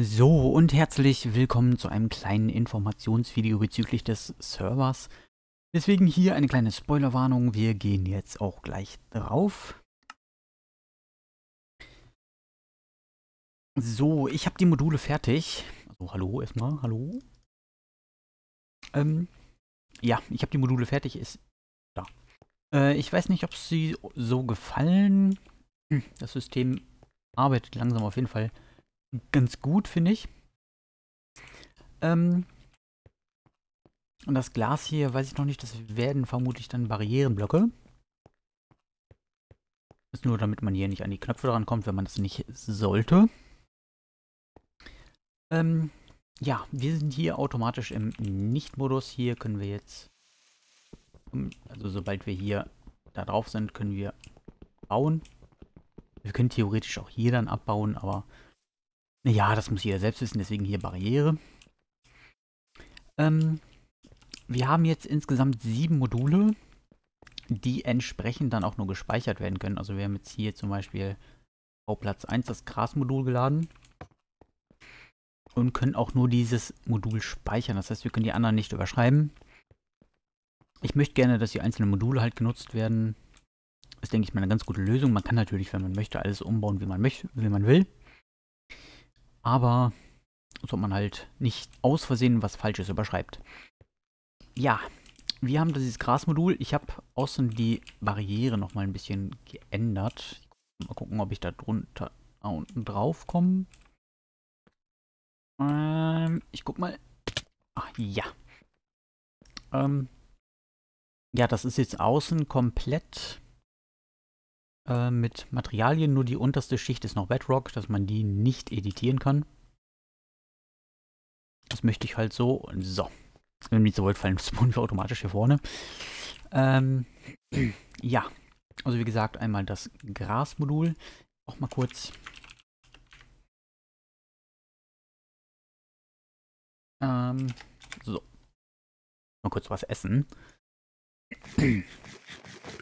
So, und herzlich willkommen zu einem kleinen Informationsvideo bezüglich des Servers. Deswegen hier eine kleine Spoilerwarnung, wir gehen jetzt auch gleich drauf. So, ich habe die Module fertig. Also hallo erstmal, hallo. Ähm, ja, ich habe die Module fertig, ist da. Äh, ich weiß nicht, ob sie so gefallen. Hm, das System arbeitet langsam auf jeden Fall ganz gut, finde ich. Ähm und das Glas hier, weiß ich noch nicht, das werden vermutlich dann Barrierenblöcke. Das ist nur, damit man hier nicht an die Knöpfe dran kommt, wenn man das nicht sollte. Ähm, ja, wir sind hier automatisch im Nicht-Modus. Hier können wir jetzt, also sobald wir hier da drauf sind, können wir bauen. Wir können theoretisch auch hier dann abbauen, aber ja, das muss jeder selbst wissen, deswegen hier Barriere. Ähm, wir haben jetzt insgesamt sieben Module, die entsprechend dann auch nur gespeichert werden können. Also wir haben jetzt hier zum Beispiel auf Platz 1 das Grasmodul geladen und können auch nur dieses Modul speichern. Das heißt, wir können die anderen nicht überschreiben. Ich möchte gerne, dass die einzelnen Module halt genutzt werden. Das ist, denke ich mal, eine ganz gute Lösung. Man kann natürlich, wenn man möchte, alles umbauen, wie man möchte, wie man will. Aber so man halt nicht aus Versehen was Falsches überschreibt. Ja, wir haben dieses Grasmodul. Ich habe außen die Barriere nochmal ein bisschen geändert. Mal gucken, ob ich da drunter da unten drauf komme. Ähm, ich guck mal. Ach, ja. Ähm, ja, das ist jetzt außen komplett äh, mit Materialien. Nur die unterste Schicht ist noch Bedrock, dass man die nicht editieren kann. Das möchte ich halt so. So. Wenn wir so weit fallen, spawnen wir automatisch hier vorne. Ähm, ja. Also wie gesagt, einmal das Grasmodul. Auch mal kurz. Ähm, so. Mal kurz was essen.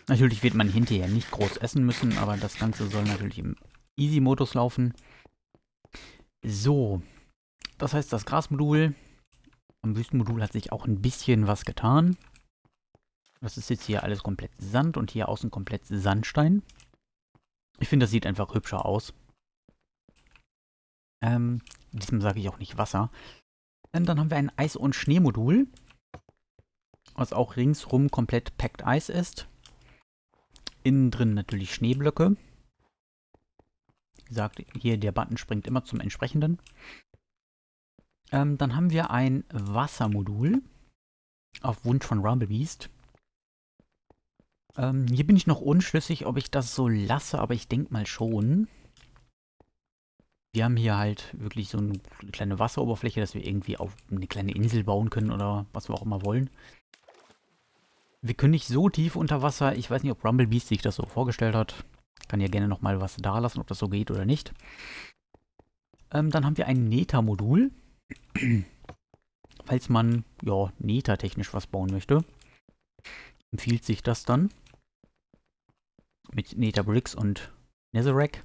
Natürlich wird man hinterher nicht groß essen müssen, aber das Ganze soll natürlich im Easy-Modus laufen. So, das heißt, das Grasmodul, am Wüstenmodul hat sich auch ein bisschen was getan. Das ist jetzt hier alles komplett Sand und hier außen komplett Sandstein. Ich finde, das sieht einfach hübscher aus. Ähm, diesmal sage ich auch nicht Wasser. Ähm, dann haben wir ein Eis- und Schneemodul, was auch ringsrum komplett Packed Eis ist. Innen drin natürlich Schneeblöcke. Wie gesagt, hier der Button springt immer zum entsprechenden. Ähm, dann haben wir ein Wassermodul. Auf Wunsch von Rumblebeast. Ähm, hier bin ich noch unschlüssig, ob ich das so lasse, aber ich denke mal schon. Wir haben hier halt wirklich so eine kleine Wasseroberfläche, dass wir irgendwie auf eine kleine Insel bauen können oder was wir auch immer wollen. Wir können nicht so tief unter Wasser. Ich weiß nicht, ob Rumblebeast sich das so vorgestellt hat. Kann ja gerne nochmal was da lassen, ob das so geht oder nicht. Ähm, dann haben wir ein Neta-Modul. Falls man, ja, Neta-technisch was bauen möchte, empfiehlt sich das dann. Mit Neta Bricks und Netherrack.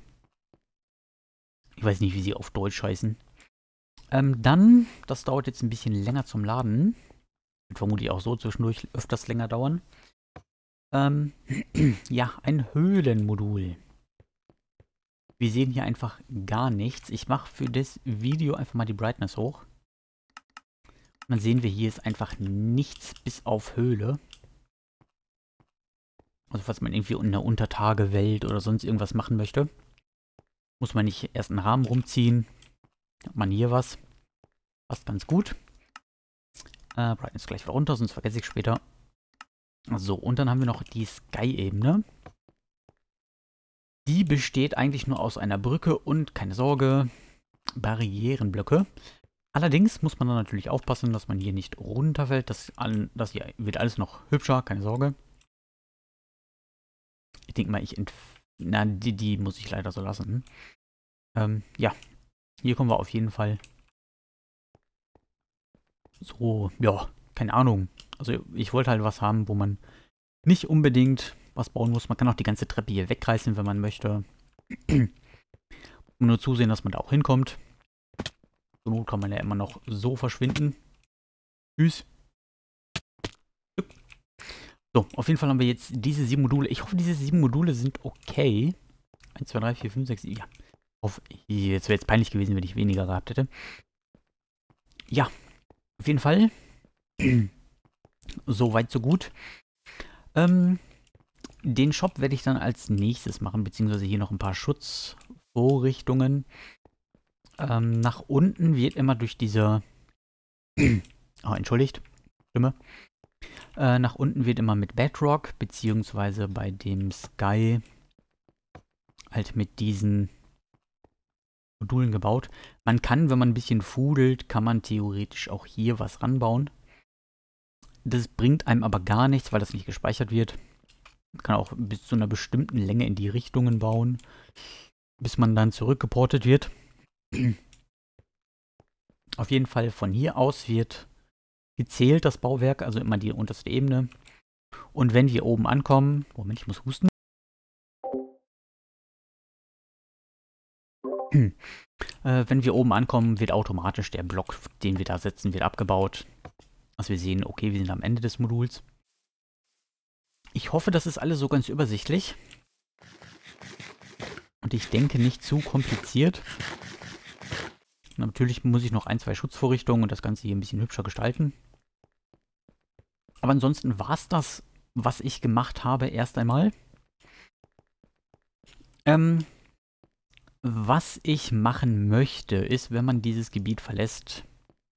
Ich weiß nicht, wie sie auf Deutsch heißen. Ähm, dann, das dauert jetzt ein bisschen länger zum Laden. Wird vermutlich auch so zwischendurch öfters länger dauern. Ähm, ja, ein Höhlenmodul. Wir sehen hier einfach gar nichts. Ich mache für das Video einfach mal die Brightness hoch. Und dann sehen wir, hier ist einfach nichts bis auf Höhle. Also falls man irgendwie in einer Untertagewelt oder sonst irgendwas machen möchte, muss man nicht erst einen Rahmen rumziehen. Hat man hier was. Passt ganz gut. Äh, Brightness gleich wieder runter, sonst vergesse ich später. So, und dann haben wir noch die Sky-Ebene. Die besteht eigentlich nur aus einer Brücke und, keine Sorge, Barrierenblöcke. Allerdings muss man dann natürlich aufpassen, dass man hier nicht runterfällt. Das, das hier wird alles noch hübscher, keine Sorge. Ich denke mal, ich entf... Na, die, die muss ich leider so lassen. Ähm, ja. Hier kommen wir auf jeden Fall so, ja, keine Ahnung. Also ich wollte halt was haben, wo man nicht unbedingt was bauen muss. Man kann auch die ganze Treppe hier wegreißen, wenn man möchte. nur zusehen, dass man da auch hinkommt. Zur Not kann man ja immer noch so verschwinden. Tschüss. So, auf jeden Fall haben wir jetzt diese sieben Module. Ich hoffe, diese sieben Module sind okay. 1, 2, 3, 4, 5, 6, 7. Ja. Auf, jetzt wäre es peinlich gewesen, wenn ich weniger gehabt hätte. Ja, auf jeden Fall. so weit, so gut. Ähm, den Shop werde ich dann als nächstes machen, beziehungsweise hier noch ein paar Schutzvorrichtungen. Ähm, nach unten wird immer durch diese... oh, entschuldigt. Stimme. Äh, nach unten wird immer mit Bedrock, beziehungsweise bei dem Sky halt mit diesen Modulen gebaut. Man kann, wenn man ein bisschen fudelt, kann man theoretisch auch hier was ranbauen. Das bringt einem aber gar nichts, weil das nicht gespeichert wird. Man kann auch bis zu einer bestimmten Länge in die Richtungen bauen, bis man dann zurückgeportet wird. Auf jeden Fall von hier aus wird gezählt, das Bauwerk, also immer die unterste Ebene. Und wenn wir oben ankommen, Moment, ich muss husten. Äh, wenn wir oben ankommen, wird automatisch der Block, den wir da setzen, wird abgebaut. Also wir sehen, okay, wir sind am Ende des Moduls. Ich hoffe, das ist alles so ganz übersichtlich. Und ich denke nicht zu kompliziert. Natürlich muss ich noch ein, zwei Schutzvorrichtungen und das Ganze hier ein bisschen hübscher gestalten. Aber ansonsten war es das, was ich gemacht habe, erst einmal. Ähm, was ich machen möchte, ist, wenn man dieses Gebiet verlässt,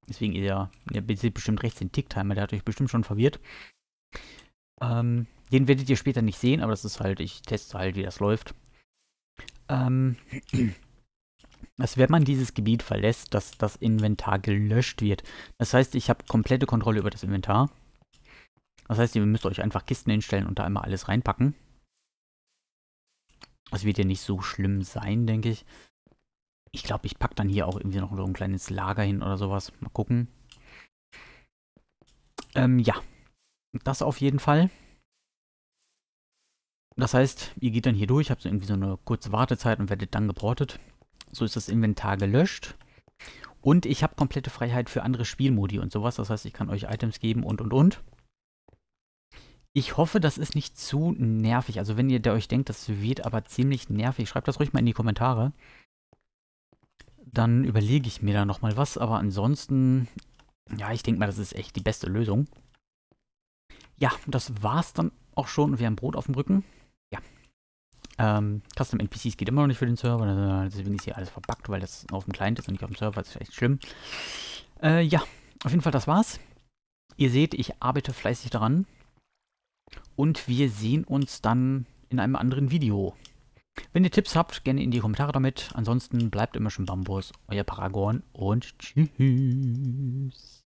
deswegen ihr, ihr seht bestimmt rechts den Ticktimer, der hat euch bestimmt schon verwirrt. Ähm, den werdet ihr später nicht sehen, aber das ist halt, ich teste halt, wie das läuft. Ähm, dass wenn man dieses Gebiet verlässt, dass das Inventar gelöscht wird. Das heißt, ich habe komplette Kontrolle über das Inventar. Das heißt, ihr müsst euch einfach Kisten hinstellen und da einmal alles reinpacken. Das wird ja nicht so schlimm sein, denke ich. Ich glaube, ich packe dann hier auch irgendwie noch so ein kleines Lager hin oder sowas. Mal gucken. Ähm, ja. Das auf jeden Fall. Das heißt, ihr geht dann hier durch, habt so irgendwie so eine kurze Wartezeit und werdet dann geportet. So ist das Inventar gelöscht. Und ich habe komplette Freiheit für andere Spielmodi und sowas. Das heißt, ich kann euch Items geben und und und. Ich hoffe, das ist nicht zu nervig. Also wenn ihr euch denkt, das wird aber ziemlich nervig, schreibt das ruhig mal in die Kommentare. Dann überlege ich mir da nochmal was. Aber ansonsten, ja, ich denke mal, das ist echt die beste Lösung. Ja, das war's dann auch schon. Wir haben Brot auf dem Rücken. Ja. Ähm, Custom NPCs geht immer noch nicht für den Server. Deswegen ist hier alles verbuggt, weil das auf dem Client ist und nicht auf dem Server. Das ist echt schlimm. Äh, ja, auf jeden Fall, das war's. Ihr seht, ich arbeite fleißig daran. Und wir sehen uns dann in einem anderen Video. Wenn ihr Tipps habt, gerne in die Kommentare damit. Ansonsten bleibt immer schön Bambus, euer Paragon und tschüss.